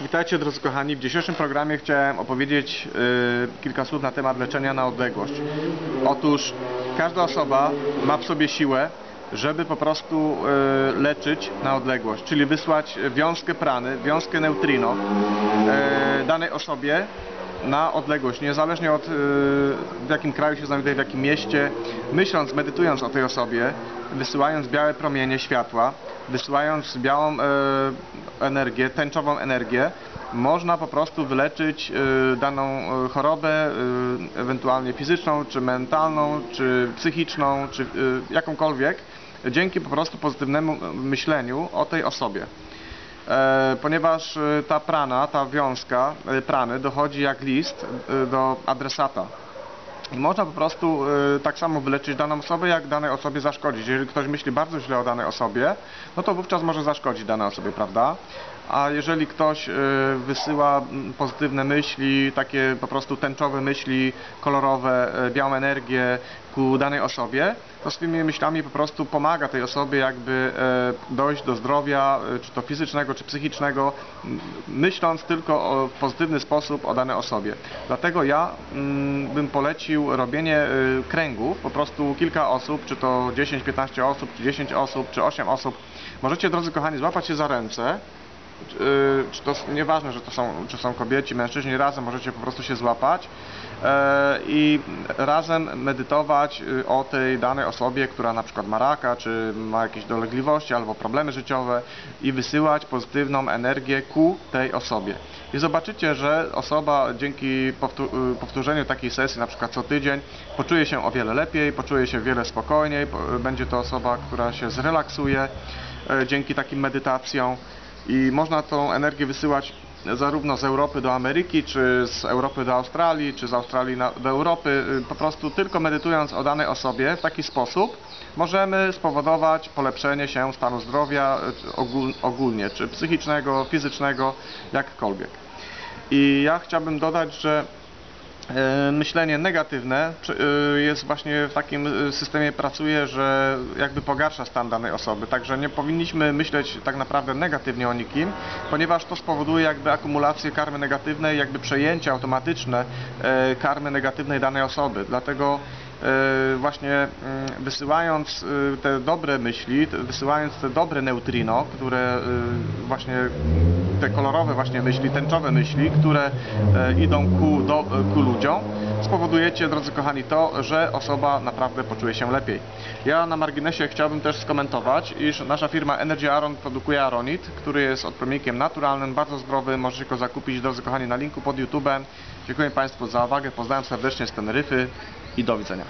Witajcie drodzy kochani. W dzisiejszym programie chciałem opowiedzieć y, kilka słów na temat leczenia na odległość. Otóż każda osoba ma w sobie siłę, żeby po prostu y, leczyć na odległość, czyli wysłać wiązkę prany, wiązkę neutrino y, danej osobie na odległość, niezależnie od y, w jakim kraju się znajduje, w jakim mieście, myśląc, medytując o tej osobie, wysyłając białe promienie światła, wysyłając białą e, energię, tęczową energię, można po prostu wyleczyć e, daną chorobę, ewentualnie fizyczną, czy mentalną, czy psychiczną, czy jakąkolwiek, dzięki po prostu pozytywnemu myśleniu o tej osobie. E, ponieważ e, ta prana, ta wiązka e, prany dochodzi jak list do adresata. I można po prostu tak samo wyleczyć daną osobę, jak danej osobie zaszkodzić. Jeżeli ktoś myśli bardzo źle o danej osobie, no to wówczas może zaszkodzić danej osobie, prawda? A jeżeli ktoś e, wysyła pozytywne myśli, takie po prostu tęczowe myśli, kolorowe, e, białą energię ku danej osobie, to swoimi myślami po prostu pomaga tej osobie jakby e, dojść do zdrowia, e, czy to fizycznego, czy psychicznego, myśląc tylko w pozytywny sposób o danej osobie. Dlatego ja mm, bym polecił robienie kręgów, po prostu kilka osób, czy to 10-15 osób, czy 10 osób, czy 8 osób. Możecie, drodzy kochani, złapać się za ręce, czy, y, czy to nieważne, że to są, czy są kobieci, mężczyźni, razem możecie po prostu się złapać e, i razem medytować y, o tej danej osobie, która na przykład ma raka, czy ma jakieś dolegliwości albo problemy życiowe i wysyłać pozytywną energię ku tej osobie. I zobaczycie, że osoba dzięki y, powtórzeniu takiej sesji, na przykład co tydzień, poczuje się o wiele lepiej, poczuje się wiele spokojniej, po- będzie to osoba, która się zrelaksuje e, dzięki takim medytacjom i można tą energię wysyłać zarówno z Europy do Ameryki, czy z Europy do Australii, czy z Australii do Europy. Y, Po prostu tylko medytując o danej osobie w taki sposób możemy spowodować polepszenie się stanu zdrowia y, ogól, ogólnie, czy psychicznego, fizycznego, jakkolwiek. I ja chciałbym dodać, że myślenie negatywne e, jest właśnie w takim e, systemie pracuje, że jakby pogarsza stan danej osoby. Także nie powinniśmy myśleć tak naprawdę negatywnie o nikim, ponieważ to spowoduje jakby akumulację karmy negatywnej, jakby przejęcie automatyczne e, karmy negatywnej danej osoby. Dlatego e, właśnie mm, wysyłając e, te dobre myśli, wysyłając te dobre neutrino, które e, właśnie te kolorowe właśnie myśli, tęczowe myśli, które e, idą ku, do, ku ludziom, spowodujecie, drodzy kochani, to, że osoba naprawdę poczuje się lepiej. Ja na marginesie chciałbym też skomentować, iż nasza firma Energy Aron produkuje Aronit, który jest odpromnikiem naturalnym, bardzo zdrowy, możecie go zakupić, drodzy kochani, na linku pod YouTube'em. Dziękuję Państwu za uwagę, pozdrawiam serdecznie z Teneryfy i doviđenja.